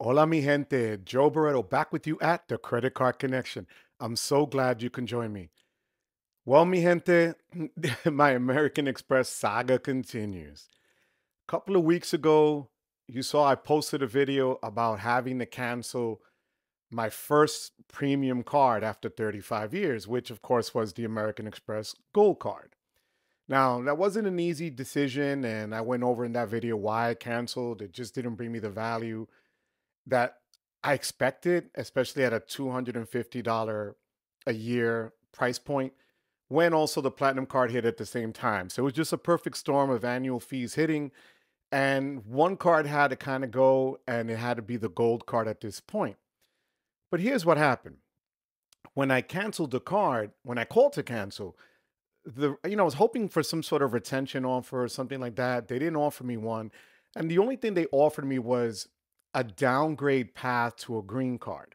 Hola, mi gente. Joe Barreto back with you at the Credit Card Connection. I'm so glad you can join me. Well, mi gente, my American Express saga continues. A couple of weeks ago, you saw I posted a video about having to cancel my first premium card after 35 years, which of course was the American Express Gold Card. Now, that wasn't an easy decision, and I went over in that video why I canceled. It just didn't bring me the value that I expected, especially at a $250 a year price point, when also the platinum card hit at the same time. So it was just a perfect storm of annual fees hitting. And one card had to kind of go, and it had to be the gold card at this point. But here's what happened. When I canceled the card, when I called to cancel, the you know, I was hoping for some sort of retention offer or something like that. They didn't offer me one. And the only thing they offered me was a downgrade path to a green card.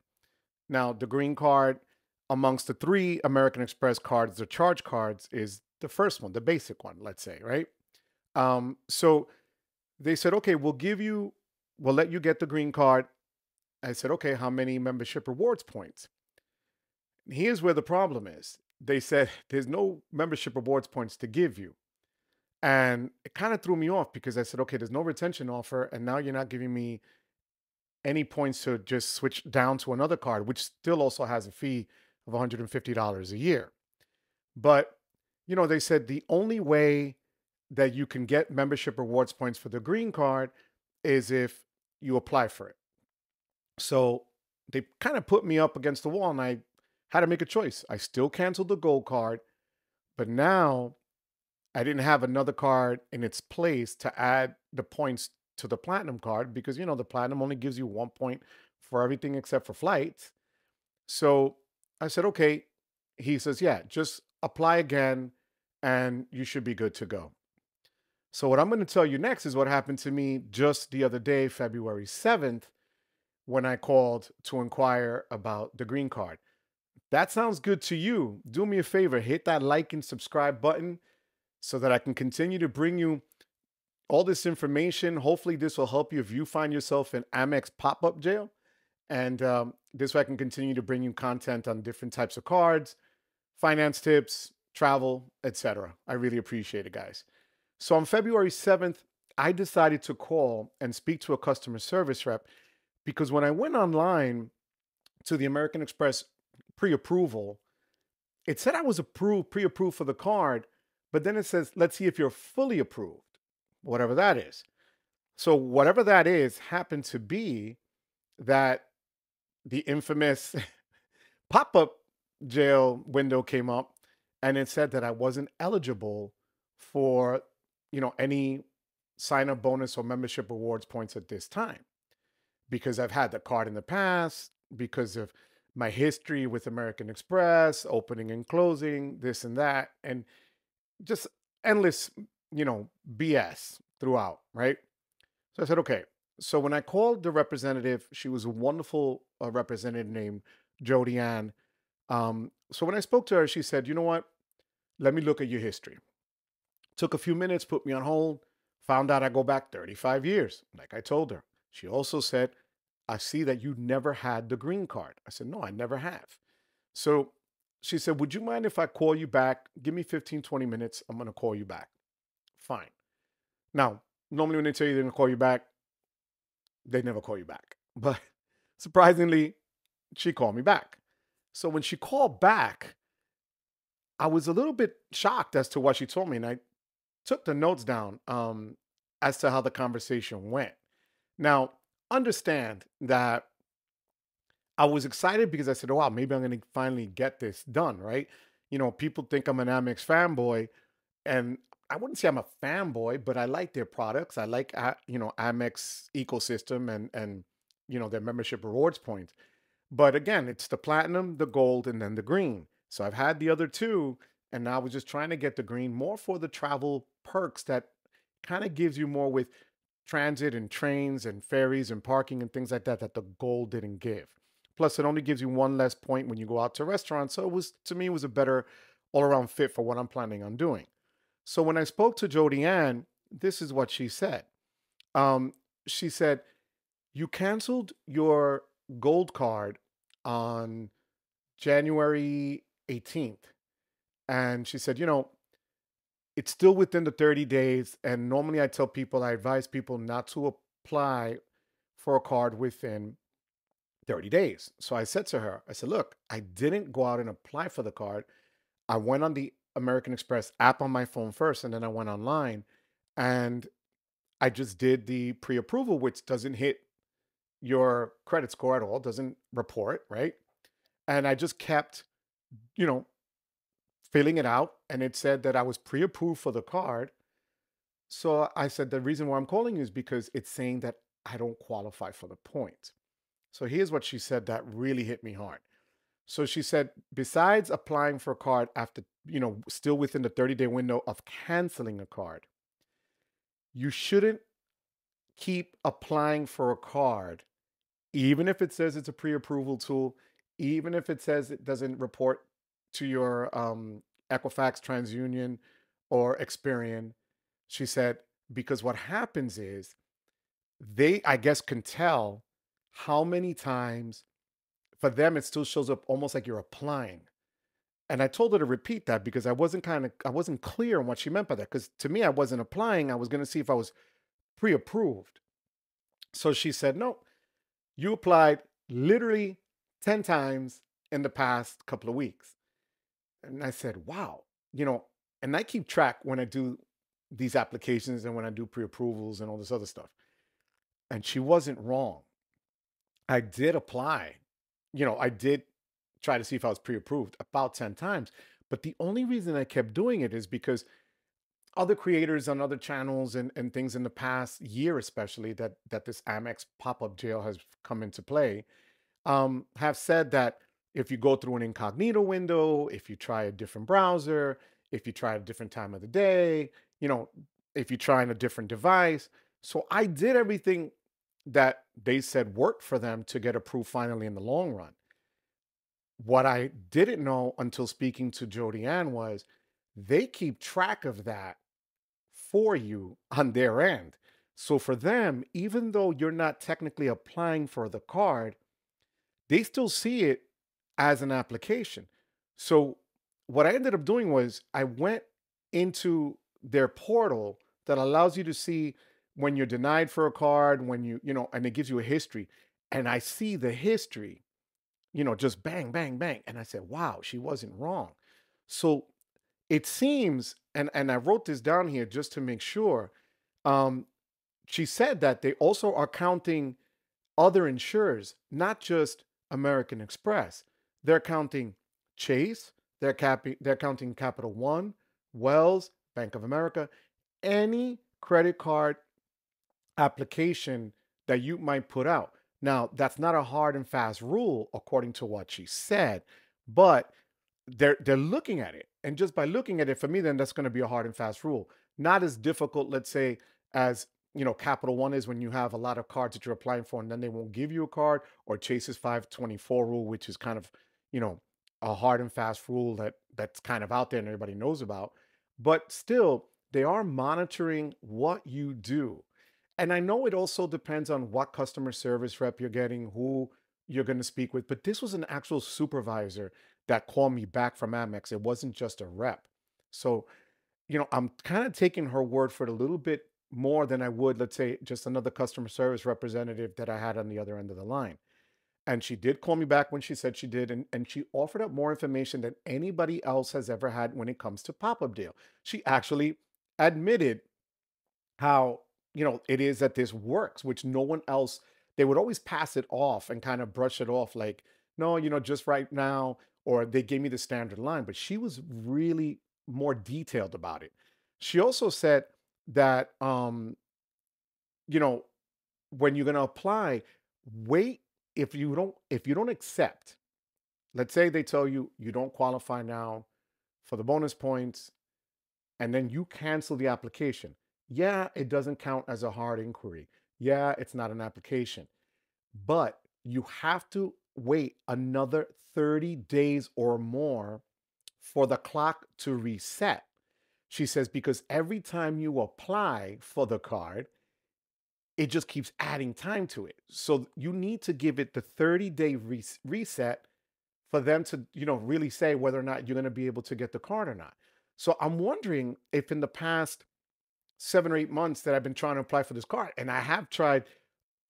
Now, the green card amongst the three American Express cards, the charge cards, is the first one, the basic one, let's say, right? Um, so they said, okay, we'll give you, we'll let you get the green card. I said, okay, how many membership rewards points? Here's where the problem is. They said there's no membership rewards points to give you. And it kind of threw me off because I said, okay, there's no retention offer. And now you're not giving me any points to just switch down to another card, which still also has a fee of $150 a year. But, you know, they said the only way that you can get membership rewards points for the green card is if you apply for it. So they kind of put me up against the wall and I had to make a choice. I still canceled the gold card, but now I didn't have another card in its place to add the points to the platinum card because you know the platinum only gives you one point for everything except for flights. So I said, okay. He says, yeah, just apply again and you should be good to go. So what I'm going to tell you next is what happened to me just the other day, February 7th, when I called to inquire about the green card. That sounds good to you. Do me a favor, hit that like and subscribe button so that I can continue to bring you all this information. Hopefully, this will help you if you find yourself in Amex pop up jail. And um, this way, I can continue to bring you content on different types of cards, finance tips, travel, etc. I really appreciate it, guys. So on February 7th, I decided to call and speak to a customer service rep because when I went online to the American Express pre approval, it said I was approved, pre approved for the card, but then it says, let's see if you're fully approved whatever that is. So, whatever that is happened to be that the infamous pop up jail window came up and it said that I wasn't eligible for, you know, any sign up bonus or membership rewards points at this time because I've had the card in the past, because of my history with American Express, opening and closing, this and that, and just endless you know, BS throughout, right? So I said, okay. So when I called the representative, she was a wonderful uh, representative named Jody Ann. Um, so when I spoke to her, she said, you know what? Let me look at your history. Took a few minutes, put me on hold, found out I go back 35 years, like I told her. She also said, I see that you never had the green card. I said, no, I never have. So she said, would you mind if I call you back? Give me 15, 20 minutes. I'm going to call you back fine. Now, normally when they tell you they're gonna call you back, they never call you back. But surprisingly, she called me back. So when she called back, I was a little bit shocked as to what she told me, and I took the notes down um, as to how the conversation went. Now, understand that I was excited because I said, oh, wow, maybe I'm going to finally get this done, right? You know, people think I'm an Amex fanboy, and I wouldn't say I'm a fanboy, but I like their products. I like you know Amex ecosystem and and you know their membership rewards points. But again, it's the platinum, the gold, and then the green. So I've had the other two, and now I was just trying to get the green more for the travel perks that kind of gives you more with transit and trains and ferries and parking and things like that that the gold didn't give. Plus, it only gives you one less point when you go out to restaurants. So it was to me it was a better all around fit for what I'm planning on doing. So when I spoke to Jody Ann, this is what she said. Um, she said, You canceled your gold card on January 18th. And she said, you know, it's still within the 30 days. And normally I tell people, I advise people not to apply for a card within 30 days. So I said to her, I said, look, I didn't go out and apply for the card. I went on the American Express app on my phone first, and then I went online and I just did the pre approval, which doesn't hit your credit score at all, doesn't report, right? And I just kept, you know, filling it out. And it said that I was pre approved for the card. So I said, the reason why I'm calling you is because it's saying that I don't qualify for the points. So here's what she said that really hit me hard. So she said, besides applying for a card after, you know, still within the 30 day window of canceling a card, you shouldn't keep applying for a card, even if it says it's a pre approval tool, even if it says it doesn't report to your um, Equifax, TransUnion, or Experian. She said, because what happens is they, I guess, can tell how many times for them it still shows up almost like you're applying. And I told her to repeat that because I wasn't kind of I wasn't clear on what she meant by that. Because to me, I wasn't applying. I was going to see if I was pre-approved. So she said, no, you applied literally 10 times in the past couple of weeks. And I said, wow, you know, and I keep track when I do these applications and when I do pre-approvals and all this other stuff. And she wasn't wrong. I did apply. You know, I did try to see if I was pre-approved about 10 times. But the only reason I kept doing it is because other creators on other channels and, and things in the past year, especially that that this Amex pop-up jail has come into play, um, have said that if you go through an incognito window, if you try a different browser, if you try a different time of the day, you know, if you try on a different device. So I did everything that they said worked for them to get approved finally in the long run. What I didn't know until speaking to Jody Ann was they keep track of that for you on their end. So for them, even though you're not technically applying for the card, they still see it as an application. So what I ended up doing was I went into their portal that allows you to see when you're denied for a card, when you, you know, and it gives you a history. And I see the history, you know, just bang, bang, bang. And I said, wow, she wasn't wrong. So it seems, and, and I wrote this down here just to make sure. Um, she said that they also are counting other insurers, not just American Express. They're counting Chase, they're, cap- they're counting Capital One, Wells, Bank of America, any credit card application that you might put out. Now, that's not a hard and fast rule according to what she said, but they're they're looking at it. And just by looking at it, for me, then that's going to be a hard and fast rule. Not as difficult, let's say, as you know, Capital One is when you have a lot of cards that you're applying for and then they won't give you a card, or Chase's 524 rule, which is kind of you know, a hard and fast rule that that's kind of out there and everybody knows about. But still, they are monitoring what you do. And I know it also depends on what customer service rep you're getting, who you're going to speak with, but this was an actual supervisor that called me back from Amex. It wasn't just a rep. So, you know, I'm kind of taking her word for it a little bit more than I would, let's say, just another customer service representative that I had on the other end of the line. And she did call me back when she said she did. And, and she offered up more information than anybody else has ever had when it comes to pop up jail. She actually admitted how, you know, it is that this works, which no one else, they would always pass it off and kind of brush it off like, no, you know, just right now, or they gave me the standard line. But she was really more detailed about it. She also said that, um, you know, when you're going to apply, wait if you don't if you don't accept, let's say they tell you you don't qualify now for the bonus points, and then you cancel the application. Yeah, it doesn't count as a hard inquiry. Yeah, it's not an application. But you have to wait another 30 days or more for the clock to reset. She says, because every time you apply for the card, it just keeps adding time to it. So you need to give it the 30 day res- reset for them to, you know, really say whether or not you're going to be able to get the card or not. So I'm wondering if in the past seven or eight months that I've been trying to apply for this card, and I have tried,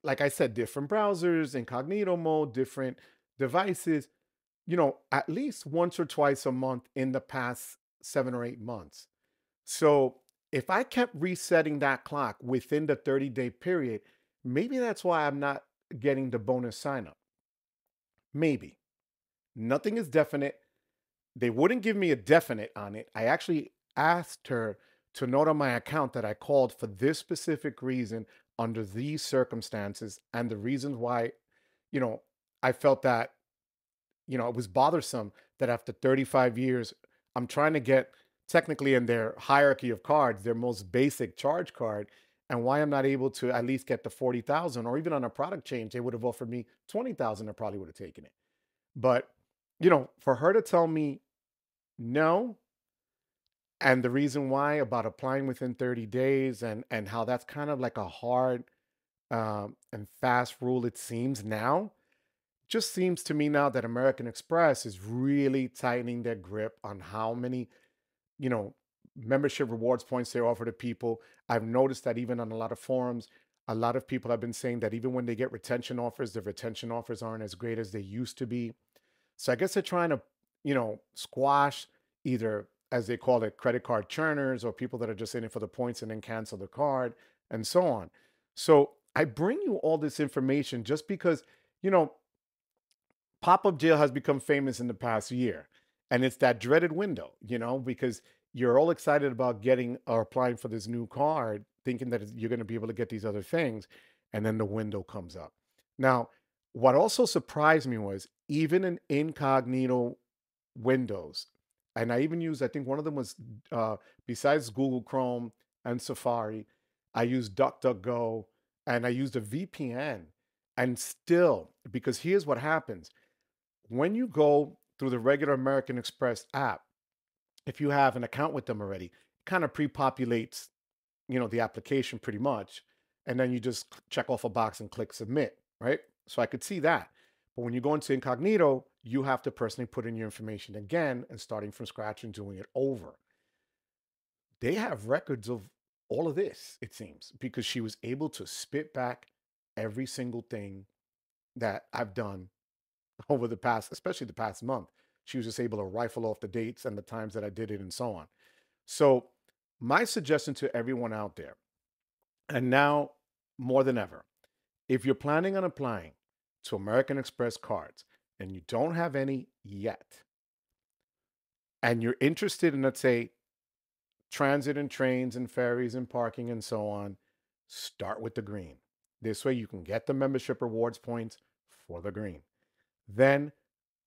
like I said, different browsers, incognito mode, different devices, you know, at least once or twice a month in the past seven or eight months. So if I kept resetting that clock within the 30 day period, maybe that's why I'm not getting the bonus sign up. Maybe. Nothing is definite. They wouldn't give me a definite on it. I actually asked her to note on my account that I called for this specific reason under these circumstances and the reasons why, you know, I felt that, you know, it was bothersome that after 35 years, I'm trying to get technically in their hierarchy of cards, their most basic charge card, and why I'm not able to at least get the 40,000 or even on a product change, they would have offered me 20,000, I probably would have taken it. But, you know, for her to tell me no, and the reason why about applying within 30 days and and how that's kind of like a hard um, and fast rule it seems now just seems to me now that american express is really tightening their grip on how many you know membership rewards points they offer to people. I've noticed that even on a lot of forums a lot of people have been saying that even when they get retention offers the retention offers aren't as great as they used to be. So i guess they're trying to you know squash either as they call it, credit card churners or people that are just in it for the points and then cancel the card and so on. So I bring you all this information just because, you know, pop up jail has become famous in the past year. And it's that dreaded window, you know, because you're all excited about getting or applying for this new card, thinking that you're going to be able to get these other things. And then the window comes up. Now, what also surprised me was even in incognito windows, and I even used, I think one of them was uh, besides Google Chrome and Safari, I used DuckDuckGo and I used a VPN. And still, because here's what happens when you go through the regular American Express app, if you have an account with them already, it kind of pre-populates, you know, the application pretty much, and then you just check off a box and click submit, right? So I could see that. But when you go into incognito, you have to personally put in your information again and starting from scratch and doing it over. They have records of all of this, it seems, because she was able to spit back every single thing that I've done over the past, especially the past month. She was just able to rifle off the dates and the times that I did it and so on. So, my suggestion to everyone out there, and now more than ever, if you're planning on applying to American Express cards, and you don't have any yet, and you're interested in, let's say, transit and trains and ferries and parking and so on, start with the green. This way you can get the membership rewards points for the green. Then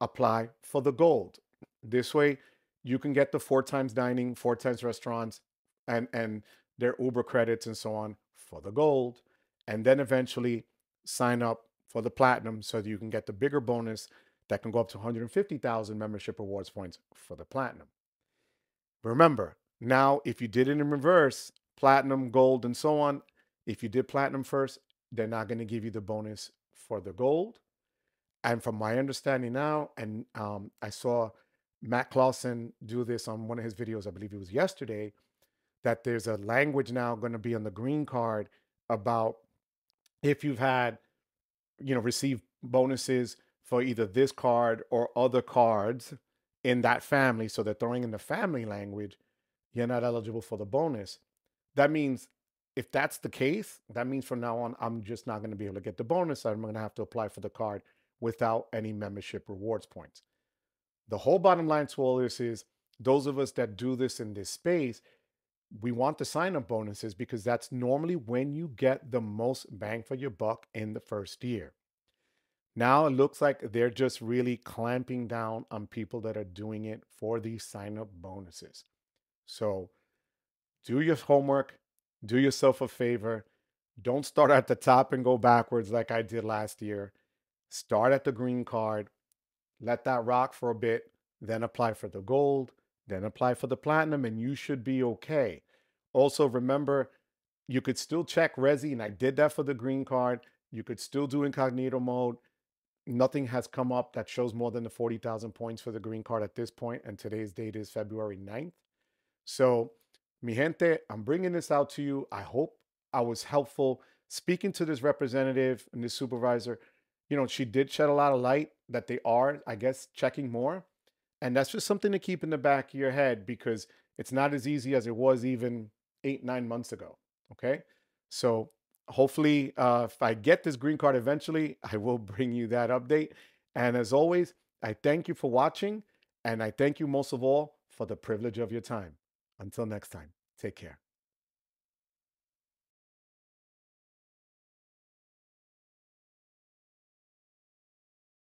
apply for the gold. This way you can get the four times dining, four times restaurants, and, and their Uber credits and so on for the gold. And then eventually sign up for the platinum so that you can get the bigger bonus that can go up to 150,000 membership rewards points for the platinum. Remember, now if you did it in reverse, platinum, gold, and so on, if you did platinum first, they're not going to give you the bonus for the gold. And from my understanding now, and um, I saw Matt Clausen do this on one of his videos, I believe it was yesterday, that there's a language now going to be on the green card about if you've had you know, receive bonuses for either this card or other cards in that family. So they're throwing in the family language, you're not eligible for the bonus. That means if that's the case, that means from now on, I'm just not going to be able to get the bonus. I'm going to have to apply for the card without any membership rewards points. The whole bottom line to all this is those of us that do this in this space, we want the sign up bonuses because that's normally when you get the most bang for your buck in the first year. Now it looks like they're just really clamping down on people that are doing it for these sign up bonuses. So do your homework, do yourself a favor. Don't start at the top and go backwards like I did last year. Start at the green card, let that rock for a bit, then apply for the gold, then apply for the platinum, and you should be okay. Also, remember you could still check Resy, and I did that for the green card. You could still do incognito mode. Nothing has come up that shows more than the 40,000 points for the green card at this point, and today's date is February 9th. So, mi gente, I'm bringing this out to you. I hope I was helpful speaking to this representative and this supervisor. You know, she did shed a lot of light that they are, I guess, checking more. And that's just something to keep in the back of your head because it's not as easy as it was even eight, nine months ago. Okay. So hopefully, uh, if I get this green card eventually, I will bring you that update. And as always, I thank you for watching. And I thank you most of all for the privilege of your time. Until next time, take care.